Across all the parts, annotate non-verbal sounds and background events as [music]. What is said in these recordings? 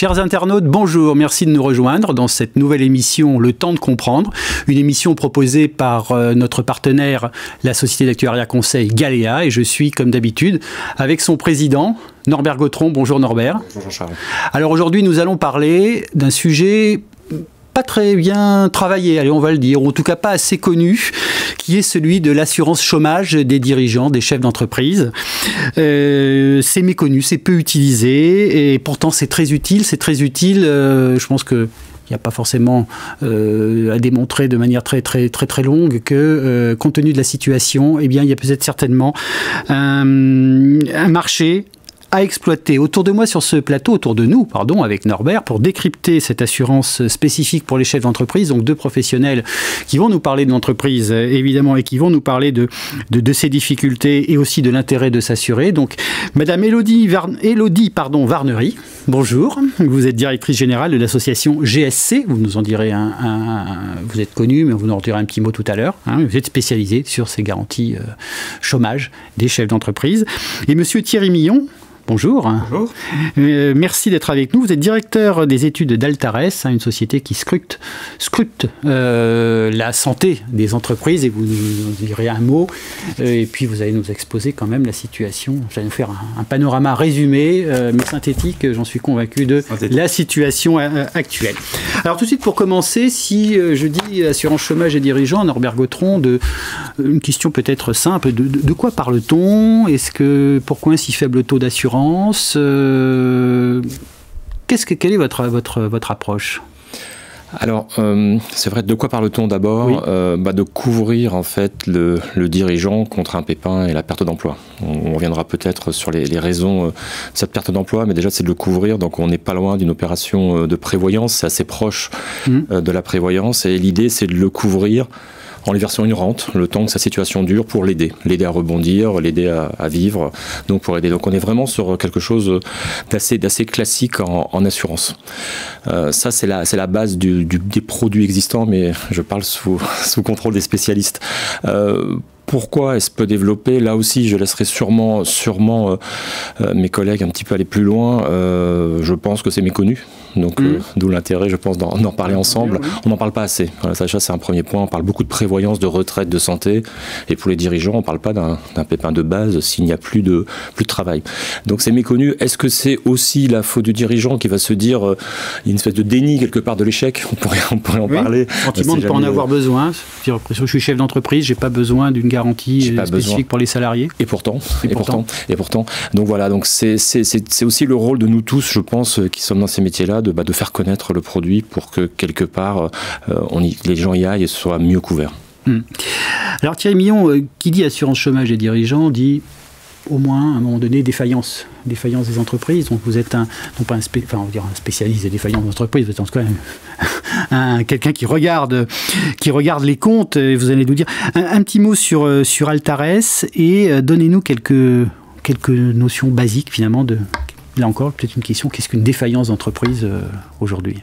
Chers internautes, bonjour, merci de nous rejoindre dans cette nouvelle émission Le temps de comprendre, une émission proposée par euh, notre partenaire, la société d'actuariat conseil Galéa, et je suis comme d'habitude avec son président, Norbert Gautron. Bonjour Norbert. Bonjour Charles. Alors aujourd'hui, nous allons parler d'un sujet très bien travaillé, allez, on va le dire, ou en tout cas pas assez connu, qui est celui de l'assurance chômage des dirigeants, des chefs d'entreprise. Euh, c'est méconnu, c'est peu utilisé, et pourtant c'est très utile. C'est très utile. Euh, je pense que il n'y a pas forcément euh, à démontrer de manière très très très très longue que compte tenu de la situation, eh bien il y a peut-être certainement un marché à exploiter. Autour de moi sur ce plateau, autour de nous, pardon, avec Norbert, pour décrypter cette assurance spécifique pour les chefs d'entreprise, donc deux professionnels qui vont nous parler de l'entreprise, évidemment, et qui vont nous parler de, de, de ses difficultés et aussi de l'intérêt de s'assurer. Donc, Madame Elodie, pardon, Varnery, bonjour. Vous êtes directrice générale de l'association GSC. Vous nous en direz un, vous êtes connu, mais vous nous en direz un petit mot tout à l'heure. Hein. Vous êtes spécialisé sur ces garanties euh, chômage des chefs d'entreprise. Et Monsieur Thierry Millon, Bonjour. Bonjour. Euh, merci d'être avec nous. Vous êtes directeur des études d'Altares, hein, une société qui scrute, scrute euh, la santé des entreprises et vous nous direz un mot. Euh, et puis vous allez nous exposer quand même la situation. J'allais nous faire un, un panorama résumé, euh, mais synthétique, j'en suis convaincu, de la situation actuelle. Alors tout de suite pour commencer, si je dis assurance chômage et dirigeants, Norbert Gautron, de, une question peut-être simple, de, de, de quoi parle-t-on? Est-ce que pourquoi un si faible taux d'assurance? Euh, qu'est-ce que, quelle est votre, votre, votre approche? Alors, euh, c'est vrai, de quoi parle-t-on d'abord oui. euh, bah De couvrir en fait le, le, dirigeant contre un pépin et la perte d'emploi. On, on, reviendra peut-être sur les, les raisons de cette perte d'emploi, mais déjà c'est de le couvrir, donc on n'est pas loin d'une opération de prévoyance, c'est assez proche mmh. de la prévoyance, et l'idée c'est de le couvrir en lui versant une rente, le temps que sa situation dure, pour l'aider, l'aider à rebondir, l'aider à, vivre, donc pour aider. Donc on est vraiment sur quelque chose d'assez classique en, assurance. Euh, ça c'est la base des produits existants, mais je parle sous [laughs] contrôle des spécialistes. Euh, pourquoi se peut développer Là aussi, je laisserai sûrement, euh, mes collègues un petit peu aller plus loin. Je pense que c'est méconnu. Donc, mmh. d'où l'intérêt, je pense, d'en parler ensemble. On n'en parle pas assez. Voilà, ça, c'est un premier point. On parle beaucoup de prévoyance, de retraite, de santé. Et pour les dirigeants, on ne parle pas d'un pépin de base s'il n'y a plus de, plus de travail. Donc, c'est méconnu. Est-ce que c'est aussi la faute du dirigeant qui va se dire euh, il y a une espèce de déni quelque part de l'échec? On pourrait, on pourrait en oui. parler. Sentiment de ne pas en avoir besoin. Je suis chef d'entreprise, j'ai pas besoin d'une garantie spécifique besoin. pour les salariés. Et pourtant, et, et pourtant, pourtant, et pourtant. Donc voilà, donc c'est aussi le rôle de nous tous, je pense, qui sommes dans ces métiers-là, de, bah, de faire connaître le produit pour que quelque part euh, on y, les gens y aillent et soient mieux couverts. Hum. Alors Thierry Millon, euh, qui dit assurance chômage des dirigeants, dit au moins à un moment donné défaillance, défaillance des entreprises. Donc vous êtes un, non pas un, spécialiste des défaillances d'entreprise, vous êtes en tout cas un, [laughs] un, quelqu'un qui regarde, qui regarde les comptes. Et vous allez nous dire un, petit mot sur, sur Altares et euh, donnez-nous quelques, quelques notions basiques finalement de. Là encore, peut-être une question qu'est-ce qu'une défaillance d'entreprise euh, aujourd'hui?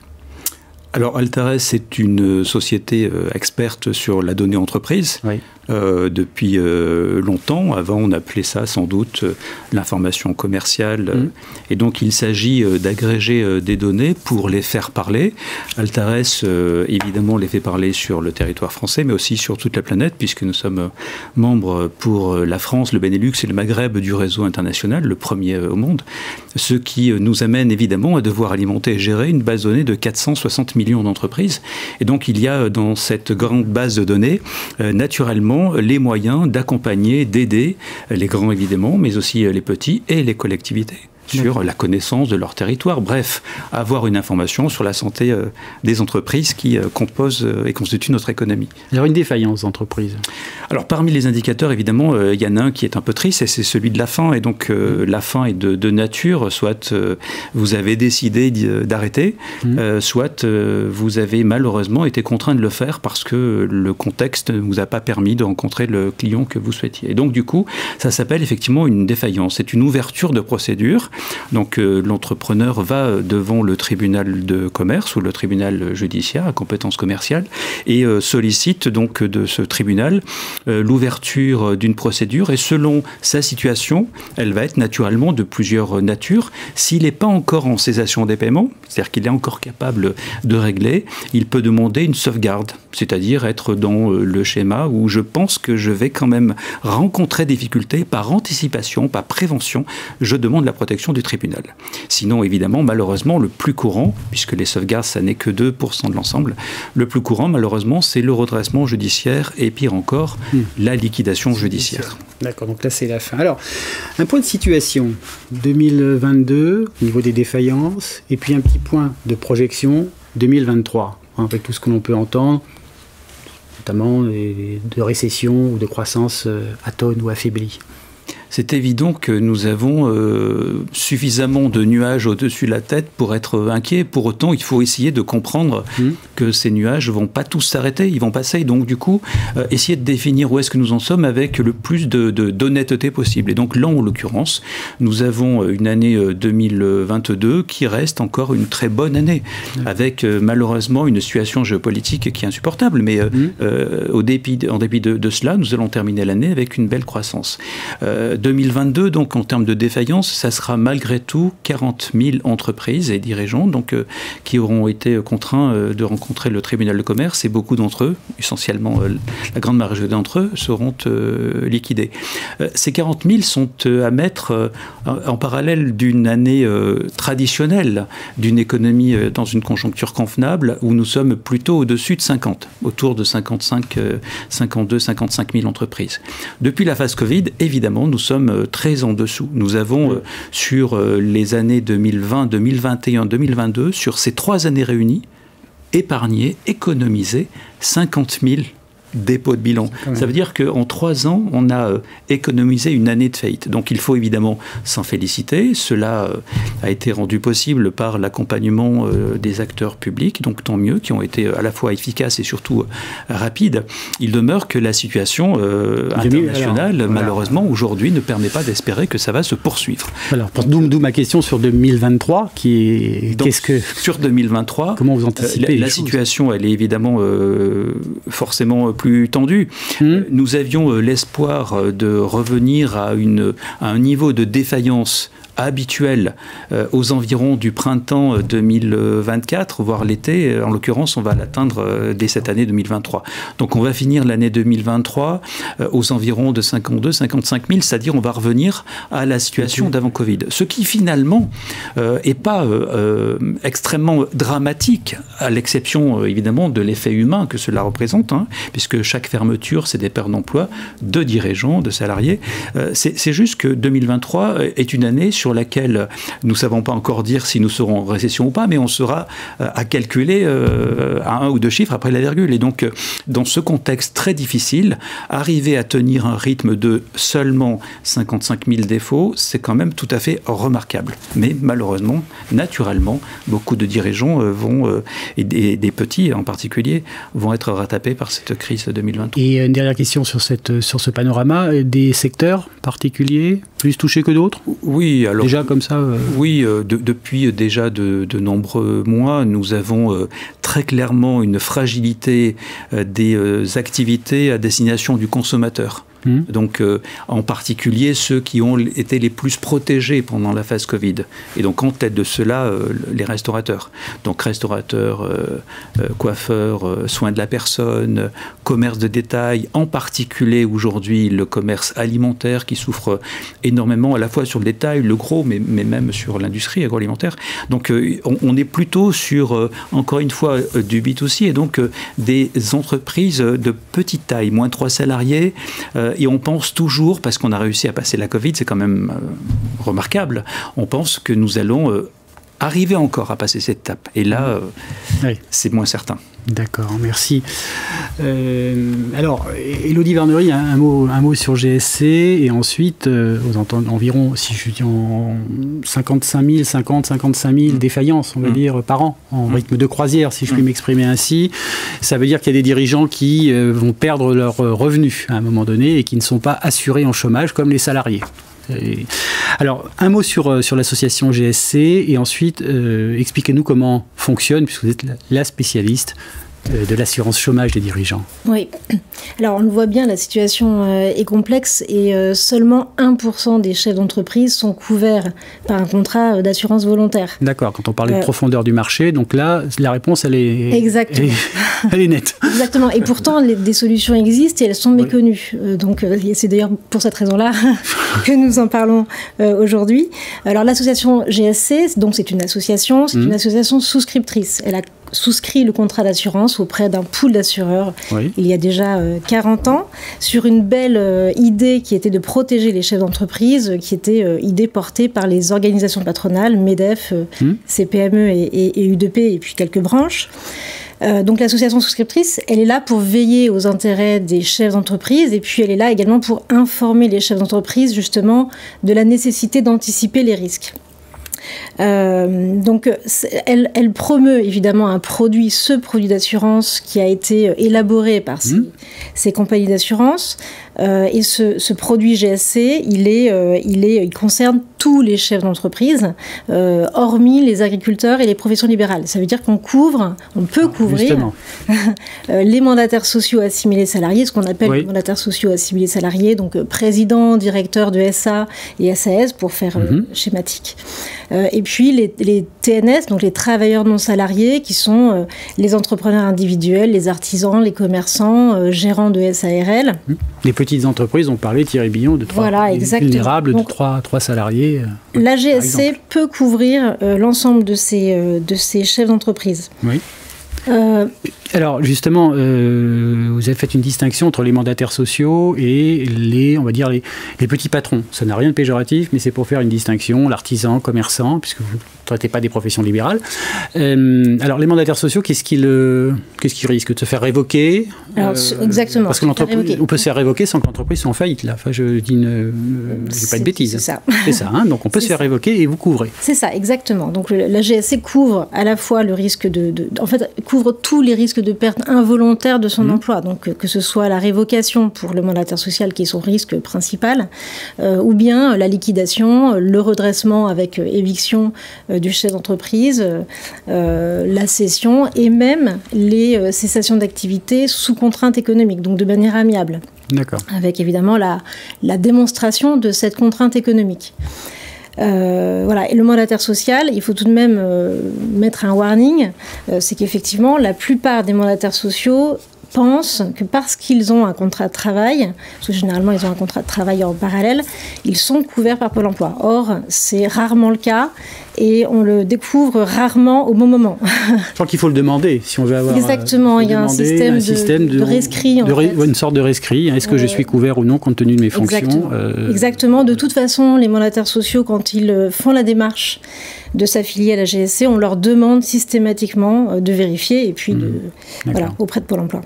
Alors Altares est une société euh, experte sur la donnée entreprise. Oui. Euh, depuis euh, longtemps. Avant, on appelait ça sans doute euh, l'information commerciale. Mmh. Et donc, il s'agit euh, d'agréger euh, des données pour les faire parler. Altares, euh, évidemment, les fait parler sur le territoire français, mais aussi sur toute la planète, puisque nous sommes membres pour la France, le Benelux et le Maghreb du réseau international, le premier au monde. Ce qui nous amène évidemment à devoir alimenter et gérer une base de données de 460 millions d'entreprises. Et donc, il y a dans cette grande base de données, naturellement, les moyens d'accompagner, d'aider les grands évidemment, mais aussi les petits et les collectivités sur la connaissance de leur territoire. Bref, avoir une information sur la santé euh, des entreprises qui euh, composent euh, et constituent notre économie. Alors une défaillance d'entreprise Alors parmi les indicateurs, évidemment, il y en a un qui est un peu triste et c'est celui de la faim. Et donc mmh. la faim est de, de nature, soit vous avez décidé d'arrêter, mmh. soit vous avez malheureusement été contraint de le faire parce que le contexte ne vous a pas permis de rencontrer le client que vous souhaitiez. Et donc du coup, ça s'appelle effectivement une défaillance. C'est une ouverture de procédure Donc l'entrepreneur va devant le tribunal de commerce ou le tribunal judiciaire à compétence commerciale et sollicite donc de ce tribunal l'ouverture d'une procédure et selon sa situation, elle va être naturellement de plusieurs natures. S'il n'est pas encore en cessation des paiements, c'est-à-dire qu'il est encore capable de régler, il peut demander une sauvegarde, c'est-à-dire être dans euh, le schéma où je pense que je vais quand même rencontrer des difficultés par anticipation, par prévention, je demande la protection du tribunal. Sinon, évidemment, malheureusement, le plus courant, puisque les sauvegardes, ça n'est que 2% de l'ensemble, le plus courant, malheureusement, c'est le redressement judiciaire et pire encore, hmm. la liquidation judiciaire. D'accord, donc là c'est la fin. Alors, un point de situation 2022 au niveau des défaillances, et puis un petit point de projection 2023, hein, avec tout ce que l'on peut entendre, notamment de récession ou de croissance euh, atone ou affaiblie c'est évident que nous avons euh, suffisamment de nuages au-dessus de la tête pour être inquiets. Pour autant, il faut essayer de comprendre mmh. que ces nuages vont pas tous s'arrêter, ils vont passer. Donc, du coup, euh, essayer de définir où est-ce que nous en sommes avec le plus de, d'honnêteté possible. Et donc, là, en l'occurrence, nous avons une année 2022 euh, qui reste encore une très bonne année, mmh. avec malheureusement une situation géopolitique qui est insupportable. Mais mmh. au dépit, en dépit de, de, cela, nous allons terminer l'année avec une belle croissance. 2022, donc en termes de défaillance, ça sera malgré tout 40 000 entreprises et dirigeants donc, euh, qui auront été contraints euh, de rencontrer le tribunal de commerce et beaucoup d'entre eux, essentiellement euh, la grande majorité d'entre eux, seront liquidés. ces 40 000 sont à mettre en parallèle d'une année traditionnelle d'une économie dans une conjoncture convenable où nous sommes plutôt au-dessus de 50, autour de 55, 52, 55 000 entreprises. Depuis la phase Covid, évidemment, nous sommes euh, très en dessous. Nous avons, euh, sur euh, les années 2020, 2021, 2022, sur ces trois années réunies, épargné, économisé 50 000 dépôt de bilan. Ça veut dire qu'en trois ans, on a euh, économisé une année de faillite. Donc il faut évidemment s'en féliciter. Cela euh, a été rendu possible par l'accompagnement euh, des acteurs publics, donc tant mieux, qui ont été à la fois efficaces et surtout rapides. Il demeure que la situation internationale, malheureusement, aujourd'hui, ne permet pas d'espérer que ça va se poursuivre. Alors, d'où ma question sur 2023, qui est... Qu'est-ce que... Sur 2023, comment vous anticipez la, la situation, elle est évidemment forcément plus tendu. Hmm. Nous avions euh, l'espoir euh, de revenir à, une, à un niveau de défaillance habituel euh, aux environs du printemps 2024, voire l'été. En l'occurrence, on va l'atteindre dès cette année 2023. Donc on va finir l'année 2023 aux environs de 52, 55 000, c'est-à-dire on va revenir à la situation d'avant Covid. Ce qui finalement n'est pas extrêmement dramatique, à l'exception évidemment de l'effet humain que cela représente, hein, puisque chaque fermeture, c'est des pertes d'emploi de dirigeants, de salariés. Euh, c'est juste que 2023 est une année sur laquelle nous ne savons pas encore dire si nous serons en récession ou pas, mais on sera euh, à calculer euh, à un ou deux chiffres après la virgule. Et donc, dans ce contexte très difficile, arriver à tenir un rythme de seulement 55 000 défauts, c'est quand même tout à fait remarquable. Mais malheureusement, naturellement, beaucoup de dirigeants vont, et des, des petits en particulier, vont être rattrapés par cette crise 2023. Et une dernière question sur, cette, sur ce panorama, des secteurs particuliers plus touchés que d'autres? Oui, alors déjà comme ça. Euh, oui, euh, depuis déjà de, de, nombreux mois, nous avons euh, très clairement une fragilité des activités à destination du consommateur. Mmh. Donc, euh, en particulier ceux qui ont été les plus protégés pendant la phase Covid. Et donc, en tête de cela, euh, les restaurateurs. Donc, restaurateurs, euh, coiffeurs, soins de la personne, commerce de détail, en particulier aujourd'hui le commerce alimentaire qui souffre énormément à la fois sur le détail, le gros, mais, mais même sur l'industrie agroalimentaire. Donc, on, on, est plutôt sur, encore une fois, du B2C et donc des entreprises de petite taille, moins de 3 salariés et on pense toujours, parce qu'on a réussi à passer la Covid, c'est quand même euh, remarquable, on pense que nous allons euh, arriver encore à passer cette étape. Et là, euh, c'est moins certain. D'accord, merci. alors, Elodie Vernery, un mot, un mot sur GSC, et ensuite, aux environ, si je dis en 55 000, 50, 55 000 défaillances, on va mmh. dire, par an, en mmh. rythme de croisière, si je puis mmh. m'exprimer ainsi. Ça veut dire qu'il y a des dirigeants qui vont perdre leurs revenus à un moment donné et qui ne sont pas assurés en chômage comme les salariés. Alors, un mot sur, sur l'association GSC et ensuite, expliquez-nous comment fonctionne, puisque vous êtes la spécialiste euh, de l'assurance chômage des dirigeants. Oui, [clears throat] alors on le voit bien, la situation euh, est complexe et euh, seulement 1% des chefs d'entreprise sont couverts par un contrat d'assurance volontaire. D'accord, quand on parlait de profondeur du marché, donc là, la réponse, elle est, Exactement. [laughs] Elle est, nette. [laughs] Exactement, et pourtant, des solutions existent et elles sont méconnues. donc c'est d'ailleurs pour cette raison-là [laughs] que nous en parlons aujourd'hui. Alors l'association GSC, donc c'est une association, c'est mmh. une association souscriptrice. Elle a souscrit le contrat d'assurance auprès d'un pool d'assureurs il y a déjà 40 euh, ans sur une belle euh, idée qui était de protéger les chefs d'entreprise, qui était euh, idée portée par les organisations patronales, MEDEF, hmm. CPME et, et, UDP et puis quelques branches. donc l'association souscriptrice, elle est là pour veiller aux intérêts des chefs d'entreprise et puis elle est là également pour informer les chefs d'entreprise justement de la nécessité d'anticiper les risques. Euh, donc, elle, elle, promeut évidemment un produit, ce produit d'assurance qui a été élaboré par ces, mmh. ces compagnies d'assurance. Euh, et ce, ce, produit GSC, il, est, euh, il, est, il concerne tous les chefs d'entreprise, euh, hormis les agriculteurs et les professions libérales. Ça veut dire qu'on couvre, on peut ah, couvrir [laughs] les mandataires sociaux assimilés salariés, ce qu'on appelle les mandataires sociaux assimilés salariés, donc président, directeur de SA et SAS pour faire mmh. schématique. et puis les, les, TNS, donc les travailleurs non salariés, qui sont les entrepreneurs individuels, les artisans, les commerçants, gérants de SARL. Mmh. Les petites entreprises, ont parlé, Thierry Billon, de trois vulnérables, de trois, trois salariés. Euh, la GSC peut couvrir euh, l'ensemble de ces, euh, de ces chefs d'entreprise. Oui. Alors justement, vous avez fait une distinction entre les mandataires sociaux et les, on va dire les, les petits patrons. Ça n'a rien de péjoratif, mais c'est pour faire une distinction, l'artisan, commerçant, puisque vous traitez pas des professions libérales. Euh, alors, les mandataires sociaux, qu'est-ce qu'ils euh, qu'est-ce qu'ils risquent De se faire révoquer alors, euh, Exactement. Parce que l'entreprise, on peut se faire révoquer sans que l'entreprise soit en faillite. Là. Enfin, je dis une, je pas de bêtises. C'est ça. C'est ça. Hein donc, on peut [laughs] se faire révoquer et vous couvrez. C'est ça, exactement. Donc, la GSC couvre à la fois le risque de, en fait, couvre tous les risques de perte involontaire de son mmh. emploi. Donc, que ce soit la révocation pour le mandataire social qui est son risque principal, ou bien la liquidation, le redressement avec éviction du chef d'entreprise, euh, la cession et même les euh, cessations d'activité sous contrainte économique, donc de manière amiable. Avec évidemment la, la démonstration de cette contrainte économique. Euh, voilà. Et le mandataire social, il faut tout de même mettre un warning, c'est qu'effectivement, la plupart des mandataires sociaux pensent que parce qu'ils ont un contrat de travail, parce que généralement ils ont un contrat de travail en parallèle, ils sont couverts par Pôle emploi. Or, c'est rarement le cas et on le découvre rarement au bon moment. Je crois qu'il faut le demander si on veut avoir. Exactement, il y a un système, de, rescrit. Une sorte de rescrit. Est-ce que je suis couvert ou non compte tenu de mes fonctions Exactement. Euh, Exactement. De toute façon, les mandataires sociaux, quand ils euh, font la démarche de s'affilier à la GSC, on leur demande systématiquement euh, de vérifier et puis de, mmh. voilà, auprès de Pôle emploi.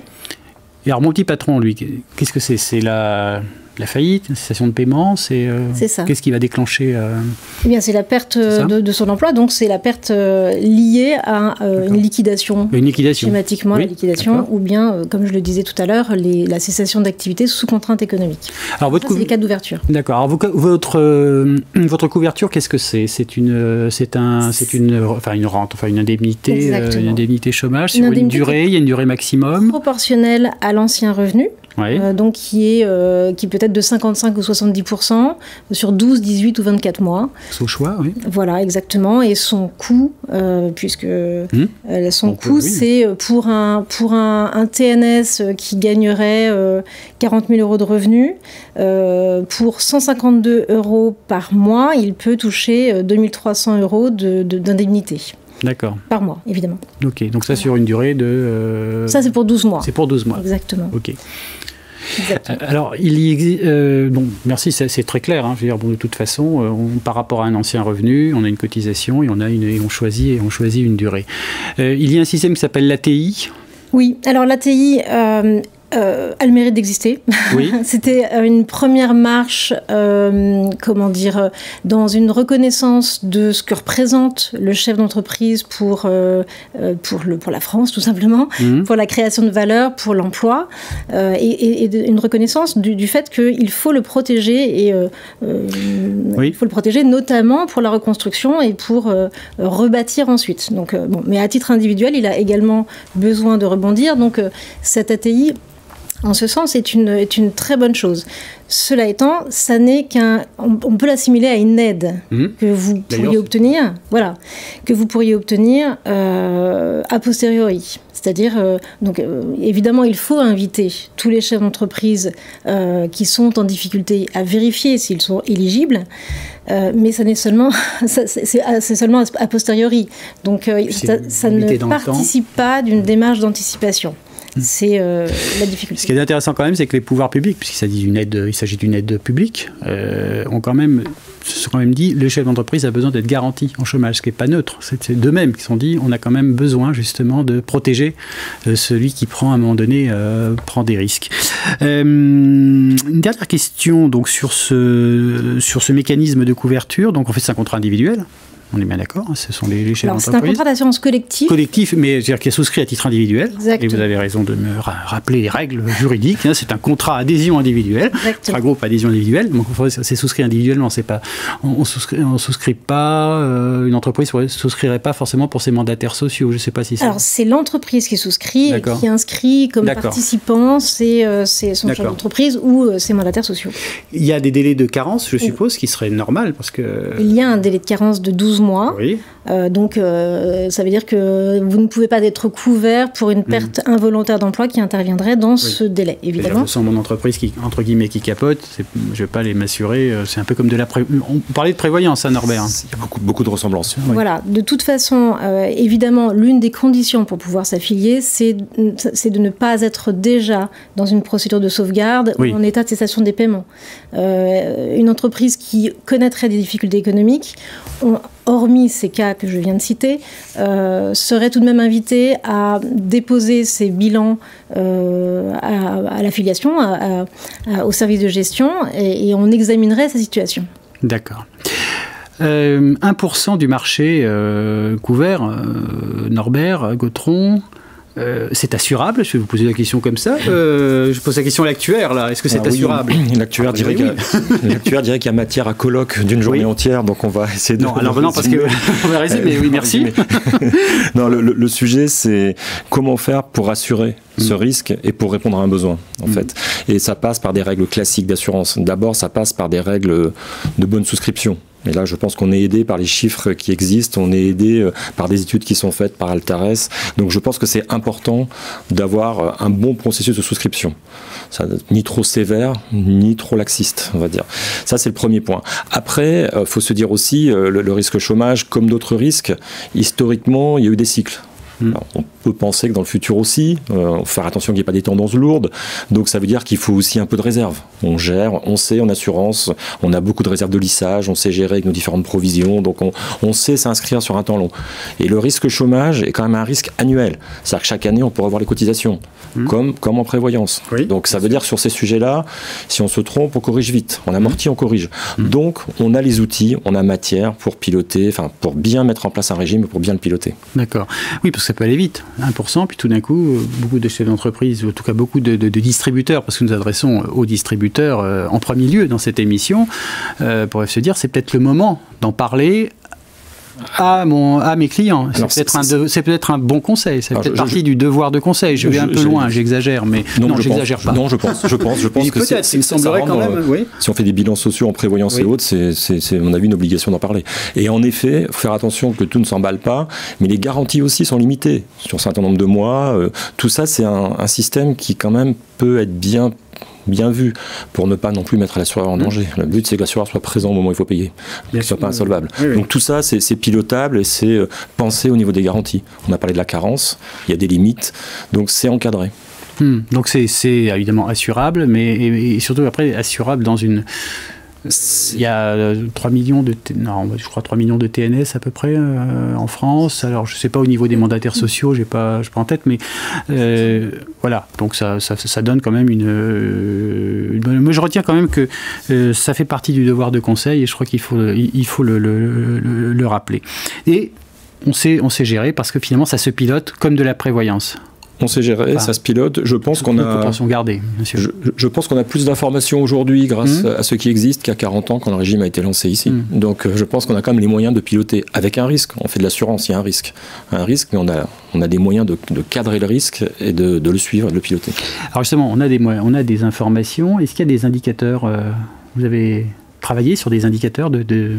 Et alors, mon petit patron, lui, qu'est-ce que c'est? C'est la, la faillite, une cessation de paiement C'est euh, ça. Qu'est-ce qui va déclencher euh, Eh bien, c'est la perte de, son emploi, donc c'est la perte euh, liée à une liquidation. Une liquidation. Schématiquement, la liquidation, ou bien, comme je le disais tout à l'heure, la cessation d'activité sous contrainte économique. Alors, votre les cas d'ouverture. D'accord. Alors, votre, votre couverture, qu'est-ce que c'est? C'est une, c'est un, c'est une, enfin, une rente, enfin une indemnité, une indemnité chômage sur une, durée. Il y a une durée maximum. Proportionnelle à l'ancien revenu. Euh, donc qui est euh, qui peut être de 55 ou 70% sur 12, 18 ou 24 mois. Son choix, oui. Voilà, exactement. Et son coût, euh, puisque hmm. son coût, c'est pour un pour un, un, TNS qui gagnerait 40 000 euros de revenus, pour 152 euros par mois, il peut toucher 2300 euros d'indemnité. De, D'accord. Par mois, évidemment. Ok, donc ça sur une durée de... Ça, c'est pour 12 mois. C'est pour 12 mois. Exactement. Ok. Euh, alors, il y euh, bon, merci, c'est très clair. Hein, je veux dire, bon, de toute façon, euh, par rapport à un ancien revenu, on a une cotisation et on a une, et on choisit et on choisit une durée. il y a un système qui s'appelle l'ATI. Oui, alors l'ATI euh, elle mérite d'exister. Oui. [laughs] C'était euh, une première marche, euh, comment dire, dans une reconnaissance de ce que représente le chef d'entreprise pour, pour, le, pour la France, tout simplement, mhm. pour la création de valeur, pour l'emploi, et, une reconnaissance du, fait qu'il faut le protéger, et il faut le protéger notamment pour la reconstruction et pour rebâtir ensuite. Donc, bon, mais à titre individuel, il a également besoin de rebondir. Donc, cette ATI en ce sens, est une, est une très bonne chose. Cela étant, ça n'est qu'un, on, peut l'assimiler à une aide mmh. que vous pourriez obtenir, voilà, que vous pourriez obtenir euh, a posteriori. C'est-à-dire, euh, donc euh, évidemment, il faut inviter tous les chefs d'entreprise qui sont en difficulté à vérifier s'ils sont éligibles, mais ça n'est seulement, [laughs] c'est, seulement a posteriori. Donc ça, ça ne participe pas d'une démarche d'anticipation. C'est euh, la difficulté. Ce qui est intéressant quand même, c'est que les pouvoirs publics, puisqu'il s'agit d'une aide, publique, euh, ont quand même se sont quand même dit le chef d'entreprise a besoin d'être garanti en chômage, ce qui n'est pas neutre. C'est d'eux-mêmes qui se sont dit on a quand même besoin justement de protéger euh, celui qui prend à un moment donné prend des risques. une dernière question donc sur ce sur ce mécanisme de couverture. Donc en fait c'est un contrat individuel. On est bien d'accord, hein, ce sont les, les chefs. C'est un contrat d'assurance collective. Collectif, mais c'est-à-dire qui est souscrit à titre individuel. Et vous avez raison de me rappeler les règles juridiques. Hein, c'est un contrat adhésion individuelle. Un groupe adhésion individuelle. Donc c'est souscrit individuellement. C'est pas, on, ne souscrit, on souscrit pas. Euh, une entreprise ne souscrirait pas forcément pour ses mandataires sociaux. Je sais pas si c'est. Alors c'est l'entreprise qui souscrit, et qui inscrit comme participant c'est euh, son chef d'entreprise ou euh, ses mandataires sociaux. Il y a des délais de carence, je suppose, qui serait normal parce que. Il y a un délai de carence de 12 mois. Euh, donc, euh, ça veut dire que vous ne pouvez pas être couvert pour une mm. perte involontaire d'emploi qui interviendrait dans ce délai, évidemment. Sans mon entreprise qui, entre guillemets, qui capote, je ne vais pas les m'assurer. Euh, c'est un peu comme de la. On parlait de prévoyance, hein, Norbert. Il y a beaucoup, beaucoup de ressemblances. Voilà. De toute façon, évidemment, l'une des conditions pour pouvoir s'affilier, c'est de ne pas être déjà dans une procédure de sauvegarde ou en état de cessation des paiements. une entreprise qui connaîtrait des difficultés économiques, on, hormis ces cas que je viens de citer, euh, serait tout de même invité à déposer ses bilans euh, à, l'affiliation, au service de gestion, et, on examinerait sa situation. D'accord. 1% euh, du marché couvert, Norbert, Gautron, euh, c'est assurable Je vais vous poser la question comme ça. Euh, je pose la question à l'actuaire, là. Est-ce que c'est ah assurable L'actuaire ah, dirait, [laughs] dirait qu'il y a matière à colloque d'une journée entière, donc on va essayer de. Non, alors non, parce que. [laughs] on va mais oui, merci. [laughs] non, le, sujet, c'est comment faire pour assurer ce mm. risque et pour répondre à un besoin, en mm. fait. Et ça passe par des règles classiques d'assurance. D'abord, ça passe par des règles de bonne souscription. Et là, je pense qu'on est aidé par les chiffres qui existent, on est aidé euh, par des études qui sont faites par Altares. Donc je pense que c'est important d'avoir euh, un bon processus de souscription. Ni trop sévère, ni trop laxiste, on va dire. Ça, c'est le premier point. Après, il euh, faut se dire aussi, le risque chômage, comme d'autres risques, historiquement, il y a eu des cycles. Mm. on peut penser que dans le futur aussi, euh, faire attention qu'il n'y ait pas des tendances lourdes. Donc ça veut dire qu'il faut aussi un peu de réserve. On gère, on sait en assurance, on a beaucoup de réserves de lissage, on sait gérer avec nos différentes provisions, donc on, sait s'inscrire sur un temps long. Et le risque chômage est quand même un risque annuel. C'est-à-dire que chaque année, on pourra avoir les cotisations, mm. comme, comme en prévoyance. donc ça veut dire que sur ces sujets-là, si on se trompe, on corrige vite. On amortit, mm. on corrige. Donc on a les outils, on a matière pour piloter, enfin pour bien mettre en place un régime et pour bien le piloter. D'accord. Oui, parce que ça peut aller vite. 1%, puis tout d'un coup, beaucoup de chefs d'entreprise, en tout cas beaucoup de, distributeurs, parce que nous adressons aux distributeurs euh, en premier lieu dans cette émission, euh, pourraient se dire c'est peut-être le moment d'en parler à, mon, à mes clients. C'est peut-être un, un, bon conseil, c'est peut-être partie du devoir de conseil. Je vais un peu loin, j'exagère, mais non, j'exagère pas. Non, je pense, je pense, je pense que peut-être, il me semblerait quand même. Oui. Si on fait des bilans sociaux en prévoyance et autres, c'est, on a vu une obligation d'en parler. Et en effet, faut faire attention que tout ne s'emballe pas, mais les garanties aussi sont limitées sur un certain nombre de mois. Euh, tout ça, c'est un, un système qui quand même peut être bien bien vu pour ne pas non plus mettre l'assureur en mmh. danger. Le but, c'est que l'assureur soit présent au moment où il faut payer, qu'il ne soit pas insolvable. Donc tout ça, c'est pilotable et c'est euh, pensé au niveau des garanties. On a parlé de la carence, il y a des limites, donc c'est encadré. Mmh. Donc c'est évidemment assurable, mais et surtout après assurable dans une il y a 3 euh, millions de non, je crois 3 millions de TNS à peu près euh, en France. Alors je sais pas au niveau des mandataires sociaux, j'ai pas je pas en tête mais euh, voilà, donc ça, ça, donne quand même une, moi je retiens quand même que ça fait partie du devoir de conseil et je crois qu'il faut il faut le, le, le, rappeler. Et on sait, on sait gérer parce que finalement ça se pilote comme de la prévoyance on sait gérer, ça se pilote. Je pense qu'on a. Gardée, je, je, pense qu'on a plus d'informations aujourd'hui grâce mmh. à ce qui existe qu'à 40 ans quand le régime a été lancé ici. Mmh. Donc euh, je pense qu'on a quand même les moyens de piloter avec un risque. On fait de l'assurance, il y a un risque. Un risque, mais on a, on a des moyens de, cadrer le risque et de, le suivre et de le piloter. Alors justement, on a des, on a des informations. Est-ce qu'il y a des indicateurs euh, Vous avez travaillé sur des indicateurs de de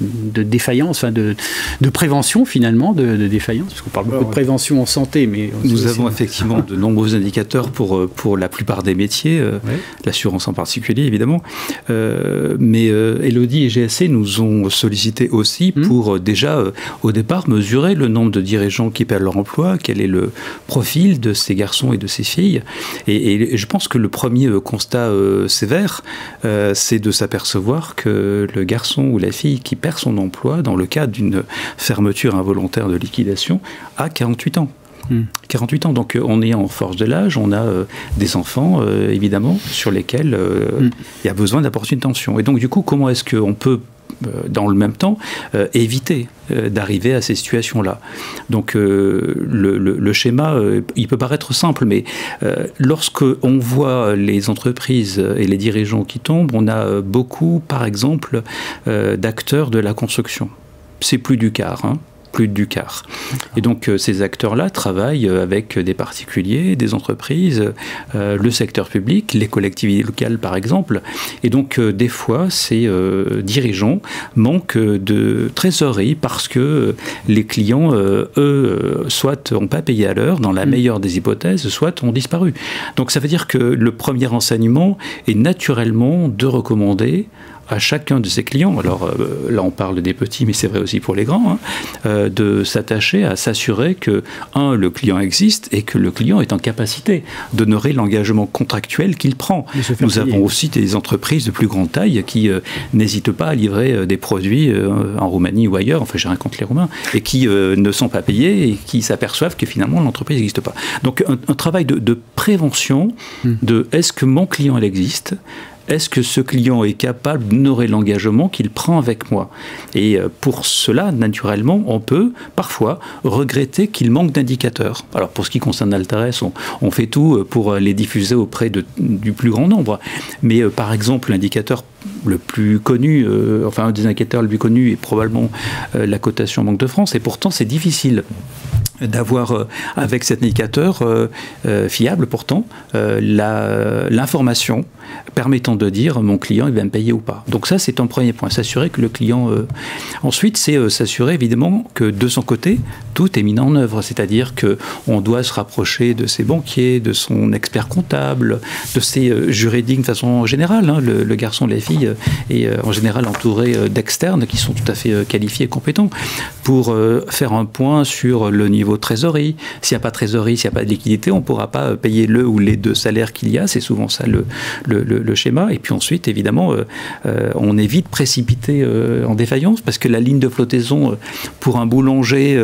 défaillance, enfin de, de, prévention finalement de, défaillance, parce qu'on parle beaucoup de prévention en santé, mais nous avons effectivement de nombreux indicateurs pour euh, pour la plupart des métiers, euh, l'assurance en particulier évidemment. Euh, mais Elodie et GSC nous ont sollicité aussi hmm. pour déjà au départ mesurer le nombre de dirigeants qui perdent leur emploi, quel est le profil de ces garçons et de ces filles. Et, et je pense que le premier constat sévère, c'est de s'apercevoir que le garçon ou la fille qui perd son emploi dans le cas d'une fermeture involontaire de liquidation à 48 ans. 48 hmm. ans. Donc euh, on est en force de l'âge, on a euh, des enfants, euh, évidemment, sur lesquels hmm. il y a besoin d'apporter une tension. Et donc du coup, comment est-ce qu'on peut dans le même temps, éviter d'arriver à ces situations-là. Donc le, schéma, il peut paraître simple, mais lorsque on voit les entreprises et les dirigeants qui tombent, on a beaucoup, par exemple, d'acteurs de la construction. C'est plus du quart. Hein plus du quart. Et donc euh, ces acteurs-là travaillent euh, avec des particuliers, des entreprises, euh, le secteur public, les collectivités locales par exemple. Et donc des fois, ces dirigeants manquent de trésorerie parce que les clients, eux, soit n'ont pas payé à l'heure, dans la mm. meilleure des hypothèses, soit ont disparu. Donc ça veut dire que le premier enseignement est naturellement de recommander à chacun de ses clients, alors euh, là on parle des petits, mais c'est vrai aussi pour les grands, hein, euh, de s'attacher à s'assurer que, un, le client existe et que le client est en capacité d'honorer l'engagement contractuel qu'il prend. Nous avons aussi des entreprises de plus grande taille qui euh, n'hésitent pas à livrer des produits en Roumanie ou ailleurs, enfin j'ai rien contre les Roumains, et qui ne sont pas payés et qui s'aperçoivent que finalement l'entreprise n'existe pas. Donc un, travail de, de prévention, hmm. de est-ce que mon client elle existe? Est-ce que ce client est capable d'honorer l'engagement qu'il prend avec moi? Et euh, pour cela, naturellement, on peut parfois regretter qu'il manque d'indicateurs. Alors pour ce qui concerne Altares, on, fait tout euh, pour les diffuser auprès du plus grand nombre. Mais euh, par exemple, l'indicateur le plus connu, enfin un des indicateurs le plus connu est probablement la cotation Banque de France, et pourtant c'est difficile d'avoir euh, avec cet indicateur euh, euh, fiable pourtant l'information permettant de dire mon client il va me payer ou pas. Donc ça c'est un premier point, s'assurer que le client. Ensuite c'est s'assurer évidemment que de son côté tout est mis en œuvre, c'est-à-dire que on doit se rapprocher de ses banquiers, de son expert comptable, de ses juridiques de façon générale. Hein. Le, le, garçon, la fille est en général entouré d'externes qui sont tout à fait qualifiés et compétents pour faire un point sur le niveau trésorerie. S'il n'y a pas de trésorerie, s'il n'y a pas de liquidité, on ne pourra pas payer le ou les deux salaires qu'il y a. C'est souvent ça le, le, schéma. Et puis ensuite, évidemment, euh, euh, on évite précipiter euh, en défaillance parce que la ligne de flottaison pour un boulanger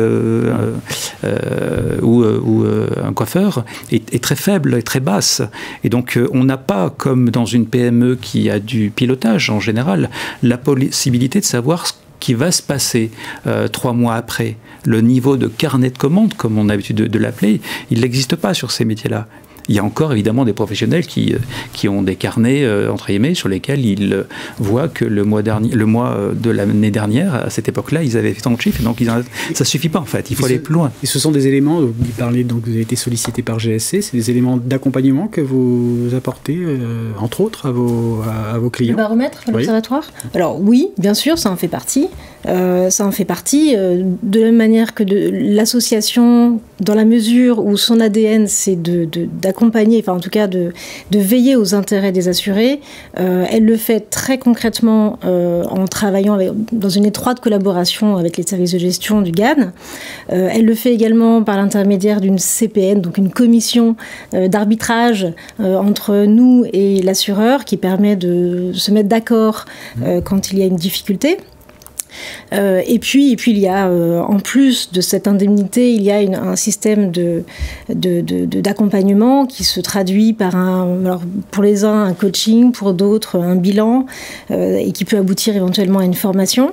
ou, ou un coiffeur est, est, très faible et très basse. Et donc, on n'a pas, comme dans une PME qui a du pilotage en général, la possibilité de savoir ce qui va se passer euh, trois mois après. Le niveau de carnet de commande, comme on a l'habitude de l'appeler, il n'existe pas sur ces métiers-là. Il y a encore évidemment des professionnels qui, euh, qui ont des carnets, euh, entre guillemets, sur lesquels ils euh, voient que le mois, dernier, le mois de l'année dernière, à cette époque-là, ils avaient fait tant de chiffres, et donc ils ça ne suffit pas en fait, il faut aller plus loin. Et ce sont des éléments, vous parlez, donc vous avez été sollicité par GSC, c'est des éléments d'accompagnement que vous apportez, entre autres, à vos, à, vos clients Le baromètre, l'observatoire Alors oui, bien sûr, ça en fait partie. ça en fait partie de la même manière que de l'association dans la mesure où son ADN, c'est d'accompagner, de, enfin en tout cas de, de, veiller aux intérêts des assurés, euh, elle le fait très concrètement euh, en travaillant avec, dans une étroite collaboration avec les services de gestion du GAN. Euh, elle le fait également par l'intermédiaire d'une CPN, donc une commission d'arbitrage entre nous et l'assureur qui permet de se mettre d'accord quand il y a une difficulté. Euh, et puis, il y a, euh, en plus de cette indemnité, il y a un système d'accompagnement qui se traduit par un, pour les uns un coaching, pour d'autres un bilan, euh, et qui peut aboutir éventuellement à une formation.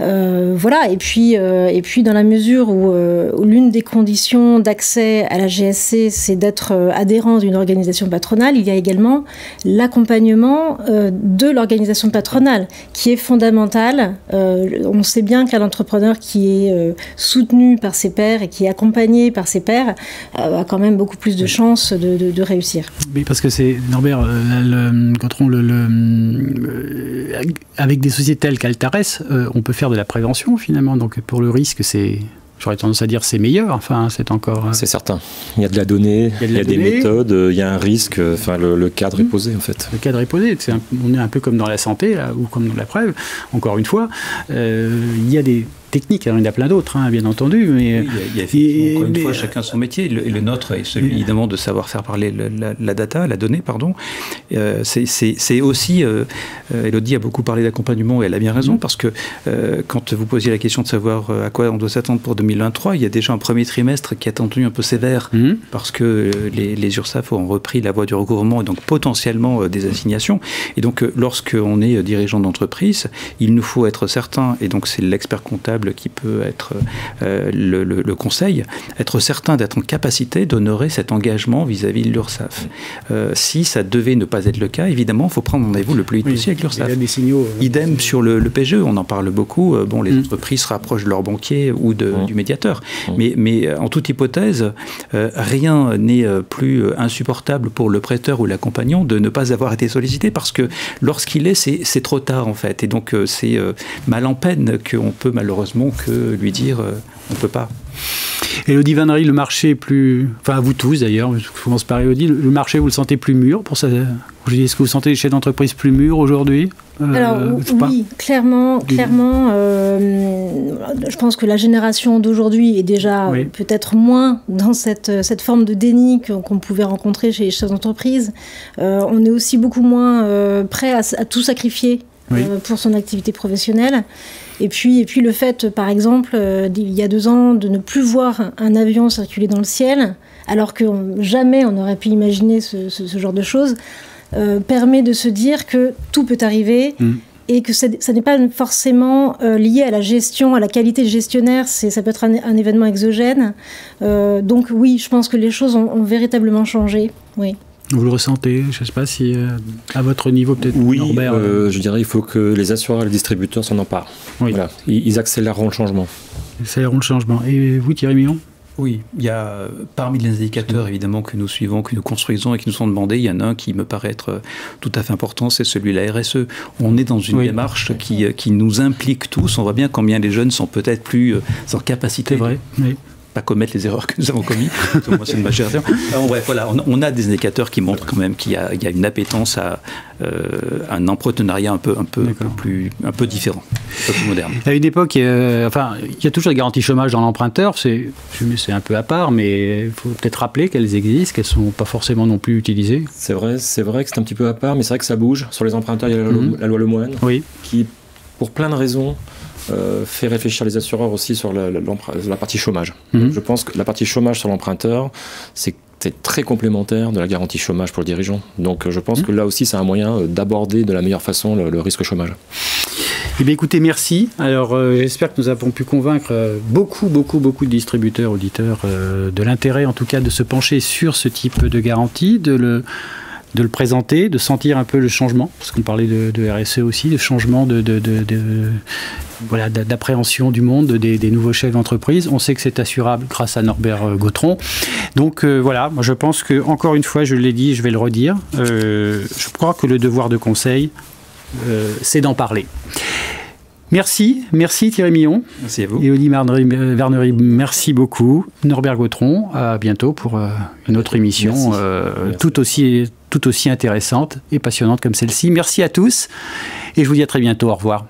Euh, voilà, et puis, euh, et puis dans la mesure euh, où, l'une des conditions d'accès à la GSC, c'est d'être adhérent d'une organisation patronale, il y a également l'accompagnement de l'organisation patronale, qui est fondamental. on sait bien qu'un entrepreneur qui est soutenu par ses pairs et qui est accompagné par ses pairs a quand même beaucoup plus de chances de, réussir. Oui, parce que c'est, Norbert, quand on le, avec des sociétés telles qu'Altares, on peut faire de la prévention finalement. Donc pour le risque, c'est j'aurais tendance à dire c'est meilleur. Enfin, c'est encore. Euh, c'est certain. Il y a de la donnée, il y a, des méthodes, il y a un risque. Enfin, le, cadre est mmh. posé en fait. Le cadre est posé. on est un peu comme dans la santé là, ou comme dans la preuve. Encore une fois, euh, il y a des techniques. il y en a plein d'autres, hein, bien entendu. Mais il y a, encore une fois chacun son métier. Le, le nôtre est celui évidemment de savoir faire parler la, data, la donnée, pardon. Euh, c'est aussi, euh, euh, Elodie a beaucoup parlé d'accompagnement et elle a bien raison mm. parce que quand vous posiez la question de savoir à quoi on doit s'attendre pour 2023, il y a déjà un premier trimestre qui a tenu un peu sévère mm. parce que les, les, URSAF ont repris la voie du recouvrement et donc potentiellement des assignations. Et donc lorsqu'on est dirigeant d'entreprise, il nous faut être certain, et donc c'est l'expert comptable qui peut être euh, le, conseil, être certain d'être en capacité d'honorer cet engagement vis-à-vis de l'URSSAF. Euh, si ça devait ne pas être le cas, évidemment, il faut prendre rendez-vous le plus vite possible avec l'URSSAF. Euh, Idem sur le, PGE, on en parle beaucoup. Bon, les mm. entreprises se rapprochent de leur banquier ou de, mm. du médiateur. Mm. Mais, mais en toute hypothèse, rien n'est plus insupportable pour le prêteur ou l'accompagnant de ne pas avoir été sollicité parce que lorsqu'il est, c'est trop tard en fait. Et donc c'est mal en peine qu'on peut malheureusement que lui dire euh, on ne peut pas. Elodie Vannery, le marché est plus. Enfin, à vous tous d'ailleurs, je commence par Elodie. Le marché, vous le sentez plus mûr pour ça Est-ce que vous sentez les chefs d'entreprise plus mûrs aujourd'hui? Euh, Alors, oui, clairement. clairement euh, je pense que la génération d'aujourd'hui est déjà peut-être moins dans cette, cette forme de déni qu'on pouvait rencontrer chez les chefs d'entreprise. on est aussi beaucoup moins prêt à, à, tout sacrifier pour son activité professionnelle. Et puis, et puis le fait, par exemple, euh, il y a deux ans, de ne plus voir un avion circuler dans le ciel, alors que jamais on n'aurait pu imaginer ce, genre de choses, euh, permet de se dire que tout peut arriver. Mm. Et que ça n'est pas forcément euh, lié à la gestion, à la qualité gestionnaire, ça peut être un, événement exogène. donc oui, je pense que les choses ont, ont véritablement changé. Oui. Vous le ressentez Je ne sais pas si euh, à votre niveau peut-être. Oui, Norbert, euh, euh, je dirais il faut que les assureurs et les distributeurs s'en emparent. Oui. Voilà. Ils, accéléreront le changement. Ils accéléreront le changement. Et vous, Thierry Millon oui, il y a parmi les indicateurs évidemment que nous suivons, que nous construisons et qui nous sont demandés, il y en a un qui me paraît être tout à fait important, c'est celui de la RSE. On est dans une démarche qui, qui, nous implique tous. On voit bien combien les jeunes sont peut-être plus en capacité vrai. Oui pas commettre les erreurs que nous avons commises. c'est une majorité. bref, voilà, on, a des indicateurs qui montrent quand même qu'il y, y, a une appétence à euh, un entrepreneuriat un peu, un peu, plus, un peu différent, un peu plus moderne. À une époque, euh, enfin, il y a toujours des garanties chômage dans l'emprunteur. C'est, c'est un peu à part, mais il faut peut-être rappeler qu'elles existent, qu'elles sont pas forcément non plus utilisées. C'est vrai, c'est vrai que c'est un petit peu à part, mais c'est vrai que ça bouge. Sur les emprunteurs, il y a la, mhm. loi Lemoine, oui. qui, pour plein de raisons, euh, fait réfléchir les assureurs aussi sur la, la, partie chômage. Mhm. Je pense que la partie chômage sur l'emprunteur, c'est très complémentaire de la garantie chômage pour le dirigeant. Donc je pense mhm. que là aussi, c'est un moyen euh, d'aborder de la meilleure façon le, risque chômage. Eh bien, écoutez, merci. Alors, euh, j'espère que nous avons pu convaincre beaucoup, beaucoup, beaucoup de distributeurs, auditeurs de l'intérêt, en tout cas, de se pencher sur ce type de garantie, de le de le présenter, de sentir un peu le changement, parce qu'on parlait de, RSE aussi, de changement de, voilà, d'appréhension du monde des, nouveaux chefs d'entreprise. On sait que c'est assurable grâce à Norbert euh, Gautron. Donc euh, voilà, moi je pense que encore une fois, je l'ai dit, je vais le redire. Euh, je crois que le devoir de conseil, c'est d'en parler. Merci, merci Thierry Millon. Merci à vous. Et Oli Vernery, merci beaucoup. Norbert Gautron, à bientôt pour euh, une autre émission euh, tout aussi tout aussi intéressante et passionnante comme celle-ci. Merci à tous et je vous dis à très bientôt. Au revoir.